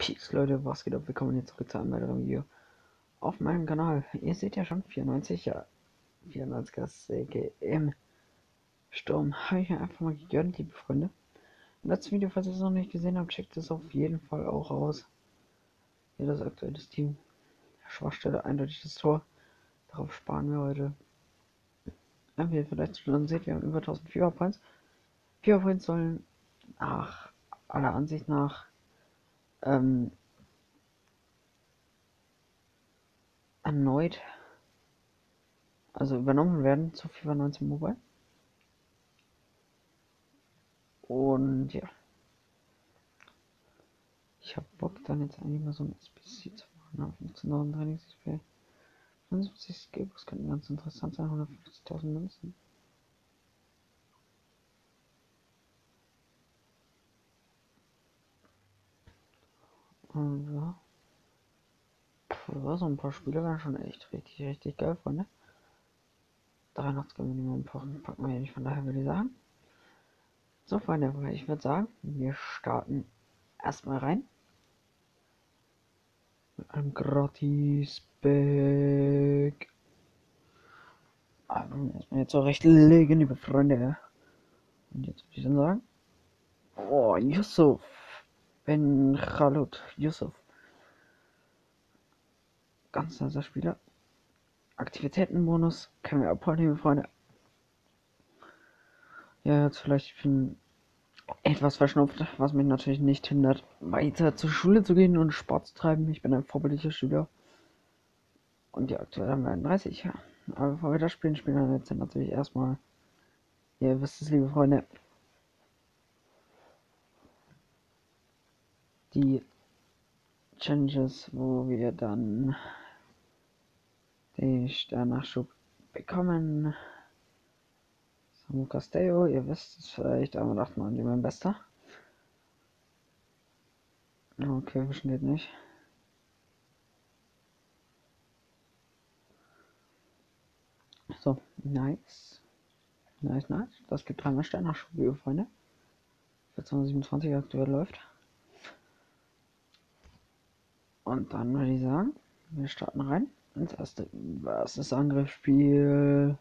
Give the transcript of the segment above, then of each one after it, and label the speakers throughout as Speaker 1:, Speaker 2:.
Speaker 1: Peace Leute, was geht ab? Willkommen hier zurück zu einem weiteren Video auf meinem Kanal. Ihr seht ja schon 94, ja 94er Säge im Sturm. Habe ich mir einfach mal gegönnt, liebe Freunde. Im letzten Video, falls ihr es noch nicht gesehen habt, checkt es auf jeden Fall auch aus. Hier das aktuelle Team. Schwachstelle, eindeutig das Tor. Darauf sparen wir heute. Wie ihr vielleicht schon seht, wir haben über 1000 FIFA Points. FIFA Points sollen nach aller Ansicht nach ähm, erneut also übernommen werden zu FIFA 19 Mobile. Und ja. Ich habe Bock dann jetzt eigentlich mal so ein SPC zu machen. 15.000 Trainingsdisplay. 75 Skillbooks könnten ganz interessant sein. 150.000 Münzen. Ja. Puh, so ein paar Spiele wären schon echt richtig, richtig geil, Freunde. 83 Minimum packen wir nicht, von daher würde ich sagen. So, Freunde, ich würde sagen, wir starten erstmal rein. Mit einem gratis Bag. Also, erstmal jetzt zurechtlegen, liebe Freunde. Und jetzt würde ich dann sagen. Oh, Yusuf. Ben Khalud Yusuf. Ganz nicer Spieler. Aktivitätenbonus können wir abholen, liebe Freunde. Ja, jetzt vielleicht ich bin etwas verschnupft, was mich natürlich nicht hindert, weiter zur Schule zu gehen und Sport zu treiben. Ich bin ein vorbildlicher Schüler. Und ja, aktuell haben wir 31, ja. Aber bevor wir das spielen, spielen wir jetzt natürlich erstmal. Ihr wisst es, liebe Freunde. Die Challenges, wo wir dann den Sternnachschub bekommen. Samu Castello, ihr wisst es vielleicht, aber dachte man, die mein Bester. Okay, versteht nicht. So, nice. Nice, nice. Das gibt dreimal Sternnachschub, liebe Freunde. 1427 aktuell läuft. Und dann würde ich sagen, wir starten rein ins erste, was ist Angriffsspiel?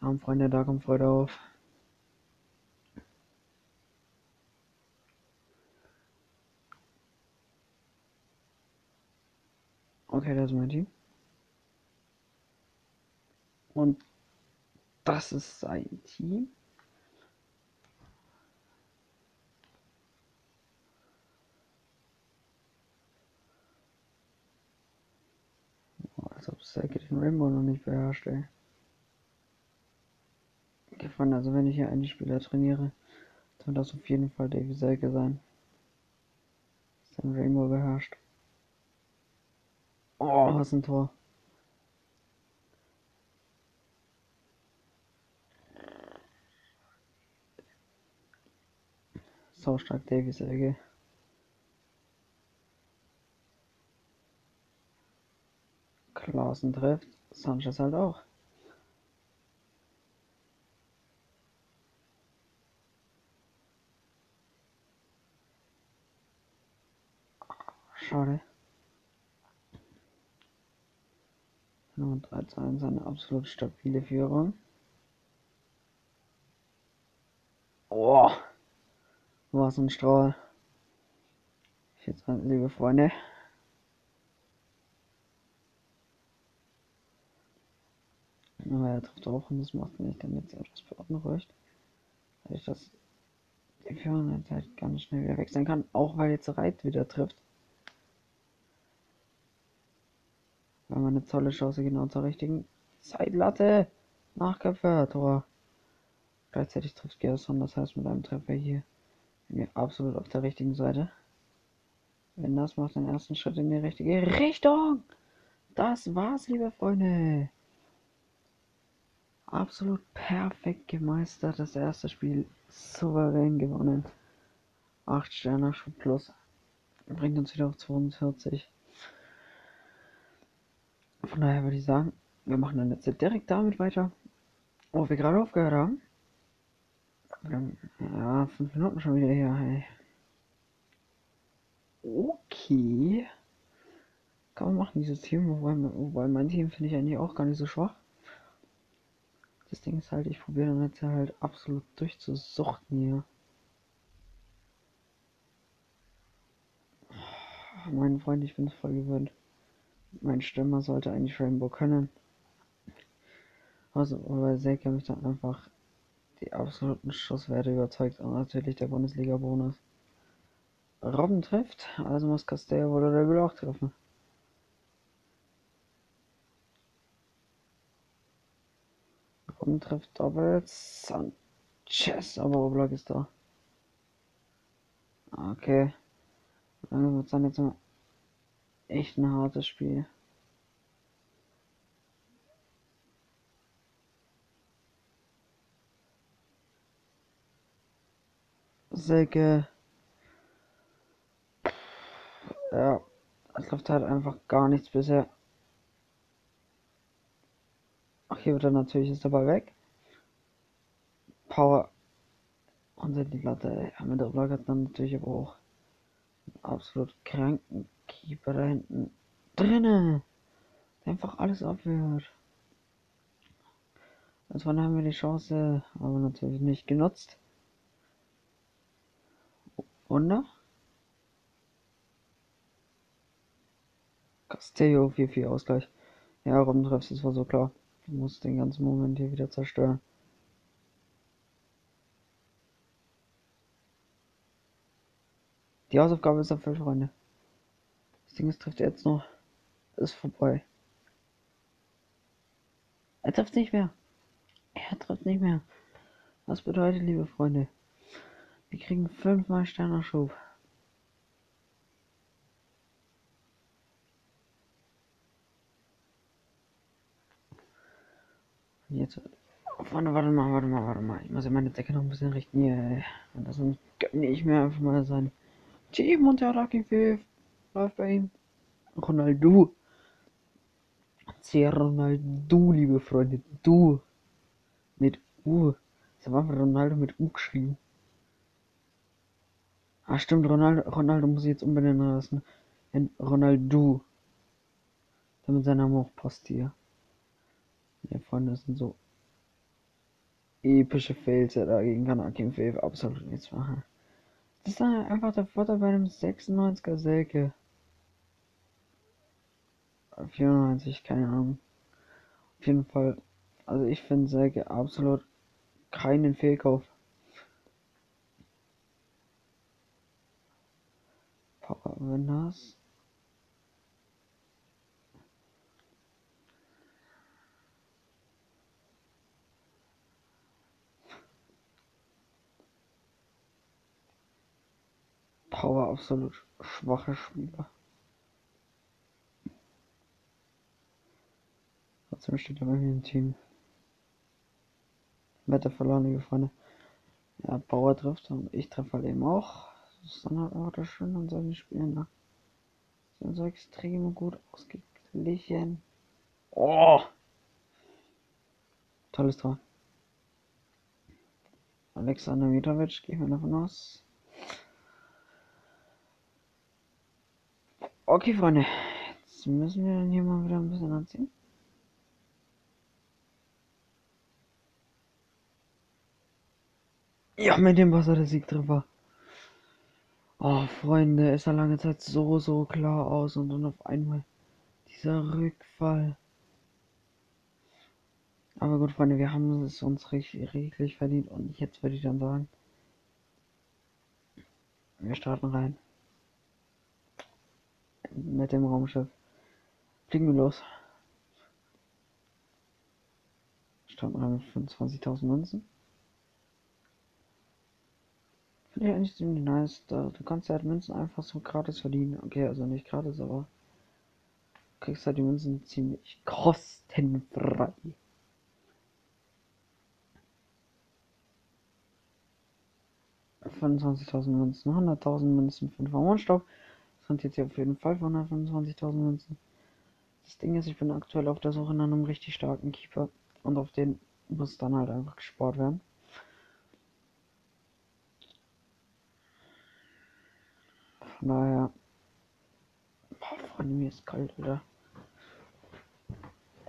Speaker 1: Haben Freunde, da kommt Freude auf. Okay, das ist mein Team. Und das ist sein Team. Als ob Selke den Rainbow noch nicht beherrscht, ey. Gefallen, also wenn ich hier einen Spieler trainiere, wird das auf jeden Fall Davy Selke sein. Den Rainbow beherrscht. Oh, was ein Tor. So stark Davy Selke. Klaassen trifft, Sanchez halt auch. Schade. Nummer 3 zu 1, eine absolut stabile Führung. Oh, was ein Strahl. Ich jetzt liebe Freunde. Aber er trifft auch und das macht mich dann jetzt etwas beunruhigt. Weil ich das die Führung halt ganz schnell wieder wechseln kann, auch weil jetzt Reit wieder trifft. Weil man eine tolle Chance genau zur richtigen Zeitlatte Nachköpfe, Tor. Gleichzeitig trifft Gerson, das heißt mit einem Treffer hier sind wir absolut auf der richtigen Seite. Wenn das macht den ersten Schritt in die richtige Richtung. Das war's, liebe Freunde absolut perfekt gemeistert. Das erste Spiel souverän gewonnen. 8 Sterne plus. Bringt uns wieder auf 42. Von daher würde ich sagen, wir machen dann jetzt direkt damit weiter, wo wir gerade aufgehört haben. Ja, 5 Minuten schon wieder hier. Hey. Okay. Kann man machen, dieses Team, wobei, wobei mein Team finde ich eigentlich auch gar nicht so schwach. Das Ding ist halt, ich probiere jetzt halt absolut durchzusuchten hier. Mein Freund, ich bin es voll gewöhnt. Mein Stürmer sollte eigentlich Rainbow können. Also, bei Sek mich dann einfach die absoluten Schusswerte überzeugt und natürlich der Bundesliga-Bonus. Robben trifft, also muss Castello wohl oder will auch treffen. Robben trifft doppelt. Sanchez, aber Oblak ist da. Okay. Dann wird es dann jetzt mal echt ein hartes Spiel. Säge. Ja, es läuft halt einfach gar nichts bisher. Ach, hier wird er natürlich ist dabei weg. Power. Unter die Latte. Mit der Block hat dann natürlich aber auch absolut kranken Keeper da hinten drinnen. Der einfach alles abwehrt. Also von haben wir die Chance, aber natürlich nicht genutzt. Wunder. Castello 4-4 Ausgleich. Ja, Robben treffst, das war so klar. Du musst den ganzen Moment hier wieder zerstören. Die Hausaufgabe ist erfüllt, Freunde. Das Ding ist, trifft er jetzt noch. Ist vorbei. Er trifft nicht mehr. Er trifft nicht mehr. Was bedeutet, liebe Freunde? Wir kriegen fünfmal Sternerschub. Jetzt. Warte, warte mal, warte mal, warte mal. Ich muss ja meine Decke noch ein bisschen richten hier. Und das gönne ich mir einfach mal sein. Team und der Lucky Fifth läuft bei ihm. Ronaldo. C. Ronaldo, liebe Freunde. Du. Mit U. Ich habe einfach Ronaldo mit U geschrieben. Ah, stimmt, Ronaldo, Ronaldo muss ich jetzt umbenennen lassen. In Ronaldo. Damit sein Name auch passt hier. Ja, Freunde, das sind so epische Fails. Ja, dagegen kann Akim Fave absolut nichts machen. Das ist dann einfach der Vorteil bei einem 96er Selke. 94, keine Ahnung. Auf jeden Fall, also ich finde Selke absolut keinen Fehlkauf. Power Winners. Power absolut schwache Spieler. Trotzdem steht er bei mir im Team. Wette verloren, liebe Freunde. Ja, Power trifft und ich treffe halt eben auch. Das ist dann halt auch das Schöne an solchen Spielen. Ne? Sind so extrem gut ausgeglichen. Oh! Tolles Tor. Alexander Mitrovic, gehe ich mal davon aus. Okay, Freunde. Jetzt müssen wir dann hier mal wieder ein bisschen anziehen. Ja, mit dem Wasser der Siegtreffer. Oh, Freunde, es sah lange Zeit so, so klar aus und dann auf einmal dieser Rückfall. Aber gut, Freunde, wir haben es uns richtig verdient und jetzt würde ich dann sagen, wir starten rein mit dem Raumschiff. Fliegen wir los. Mit 25.000 Münzen. Finde ich eigentlich ziemlich nice. Da, du kannst halt Münzen einfach so gratis verdienen. Okay, also nicht gratis, aber kriegst halt die Münzen ziemlich kostenfrei. Münzen, hunderttausend Münzen, fünf Hormonstoff sind jetzt hier auf jeden Fall 125.000 Münzen. Das Ding ist, ich bin aktuell auf der Suche nach einem richtig starken Keeper und auf den muss dann halt einfach gespart werden. Von daher Freunde, mir ist kalt, oder?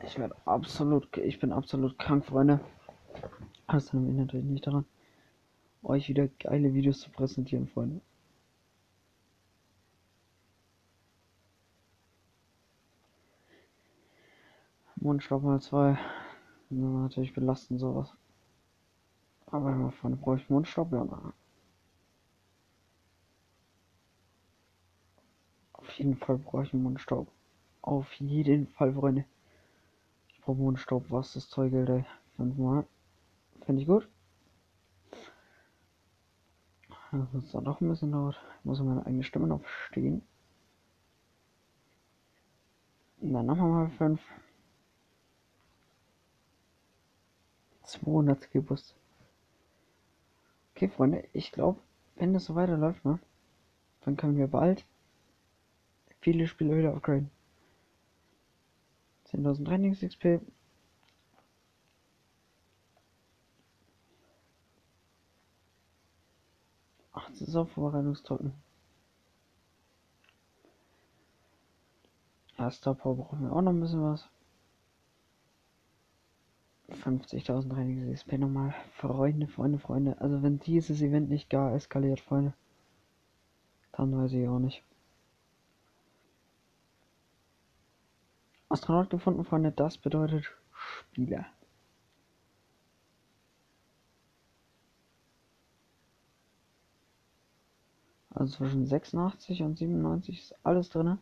Speaker 1: Ich werde absolut, ich bin absolut krank, Freunde. Das dann mich natürlich nicht daran, euch wieder geile Videos zu präsentieren, Freunde. Mundstopp mal zwei. natürlich belasten sowas. Aber immer Freunde, brauche ich Mundstopp? Ja, na. Auf jeden Fall brauche ich einen Mundstaub. Auf jeden Fall, Freunde. Ich brauche Mundstaub, was das Zeug ey. Fünfmal. Finde ich gut. Also es hat auch ein bisschen dauert. Ich muss meine eigene Stimme noch verstehen. dann machen wir mal 5. 200 Skillbus. Okay, Freunde, ich glaube, wenn das so weiterläuft, ne, dann können wir bald viele Spiele wieder upgraden. 10.000 Trainings XP. Ach, das ist auch Vorbereitungsdrücken. Erster Power brauchen wir auch noch ein bisschen was. 50.000 Trainings XP nochmal. Freunde, Freunde, Freunde. Also wenn dieses Event nicht gar eskaliert, Freunde, dann weiß ich auch nicht. Astronaut gefunden, Freunde, das bedeutet Spieler. Also zwischen 86 und 97 ist alles drin.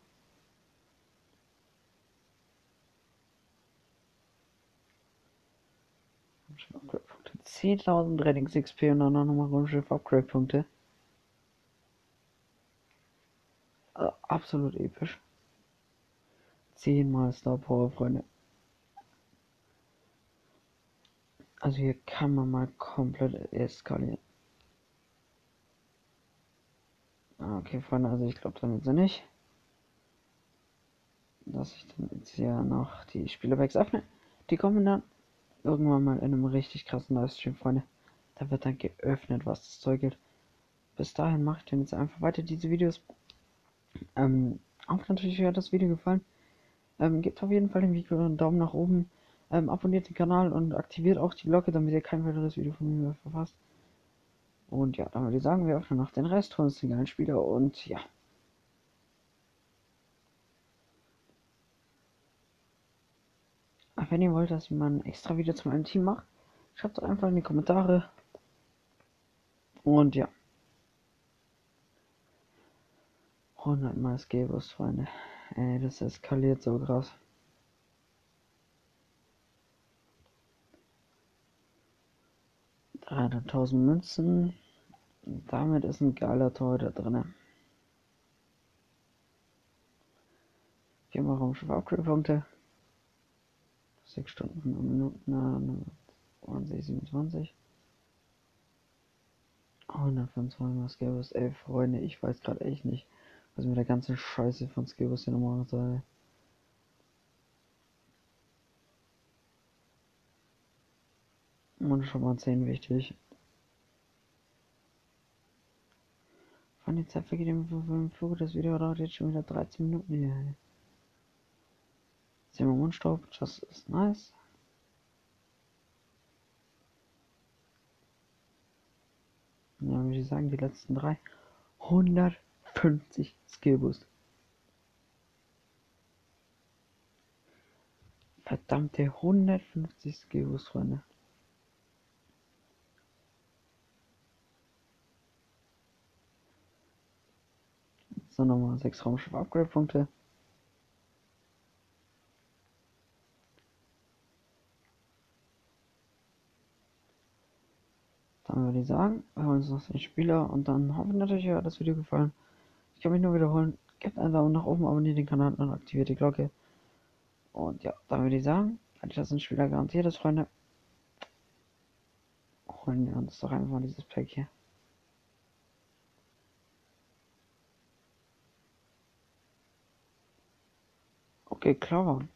Speaker 1: 10.000 Trainings XP und dann nochmal Raumschiff Upgrade Punkte. Also absolut episch. Zehnmal Star Power, Freunde. Also hier kann man mal komplett eskalieren. Ah, okay, Freunde, also ich glaube damit so nicht. Dass ich dann jetzt hier noch die Spielerbacks öffne. Die kommen dann irgendwann mal in einem richtig krassen Livestream, Freunde. Da wird dann geöffnet, was das Zeug geht. Bis dahin mache ich dann jetzt einfach weiter diese Videos. Ähm, auch natürlich hat das Video gefallen. Ähm, gebt auf jeden Fall dem Video einen Daumen nach oben. Ähm, abonniert den Kanal und aktiviert auch die Glocke, damit ihr kein weiteres Video von mir mehr verpasst. Und ja, dann würde ich sagen, wir öffnen noch den Rest, holen uns den geilen Spieler und ja. Wenn ihr wollt, dass ich mal ein extra Video zu meinem Team mache, schreibt doch einfach in die Kommentare. Und ja. 100 mal Skabos, Freunde. Ey, das eskaliert so krass. Dreihunderttausend Münzen. Damit ist ein geiler Tor da drin. Viermal Raumschiff Upgrade-Punkte. 6 Stunden und Minuten, na, 27. 125 mal Skillbus, ey Freunde, ich weiß gerade echt nicht, was mit der ganzen Scheiße von Skillbus hier nochmal sei. Und schon mal 10 wichtig. Von die Zeit vergeht im Flug, das Video dauert jetzt schon wieder 13 Minuten hier. Sehen wir Mundstaub, das ist nice. Ja, würde ich sagen, die letzten drei. 150 Skillboost. Verdammte 150 Skillboost, Freunde. So, nochmal 6 Raumschiff-Upgrade-Punkte. Ich sagen, wir holen uns noch den Spieler und dann hoffe ich natürlich, hat das Video gefallen. Ich kann mich nur wiederholen. Gebt einen Daumen nach oben, abonniert den Kanal und aktiviert die Glocke. Und ja, dann würde ich sagen, hatte ich das ein Spieler garantiert ist, Freunde. Holen wir uns doch einfach dieses Pack hier. Okay, klar.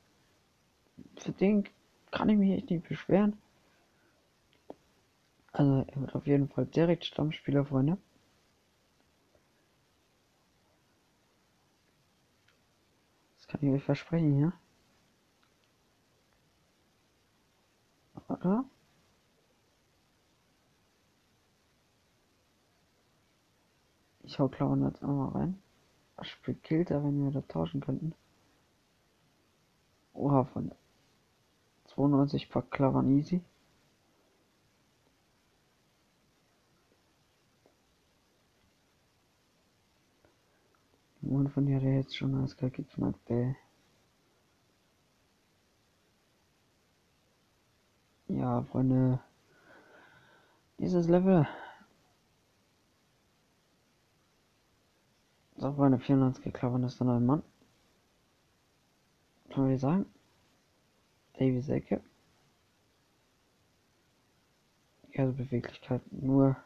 Speaker 1: Für den kann ich mich echt nicht beschweren. Also er wird auf jeden Fall direkt Stammspieler, Freunde. Das kann ich euch versprechen hier. Oder? Ich hau Klauen jetzt einmal rein. Spielt Kilter, wenn wir da tauschen könnten. Oha, von 92 packt Klavan easy. Und von dir hat er jetzt schon als geknackt, ey. Ja, Freunde. Dieses Level. So, Freunde, 94 geklappert ist der neue Mann. Kann man sagen? Davy Selke. Ja, also Beweglichkeit nur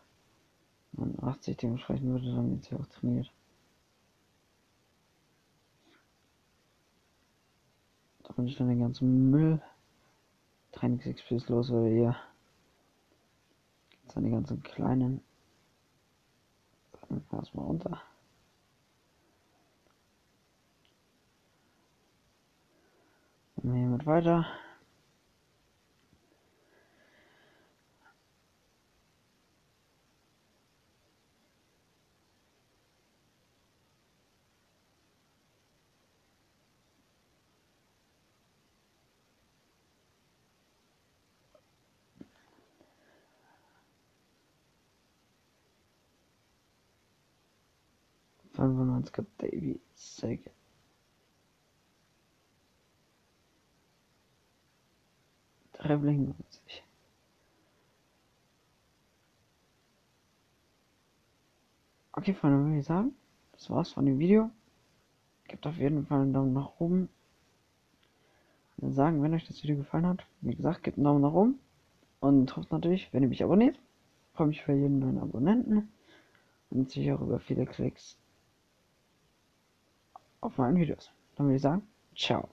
Speaker 1: 89, dementsprechend würde dann jetzt ja auch trainiert. Da bin ich dann den ganzen Müll. Trainings XP ist los, weil ihr seine ganzen kleinen erstmal runter. Und hiermit weiter. Fünfundneunzig Davy Sagan. Dribbling 90. Okay, Freunde, würde ich sagen, das war's von dem Video. Gebt auf jeden Fall einen Daumen nach oben. Und sagen, wenn euch das Video gefallen hat, wie gesagt, gebt einen Daumen nach oben. Und hofft natürlich, wenn ihr mich abonniert. Freue mich für jeden neuen Abonnenten. Und sicher auch über viele Klicks auf meinen Videos. Dann würde ich sagen, ciao.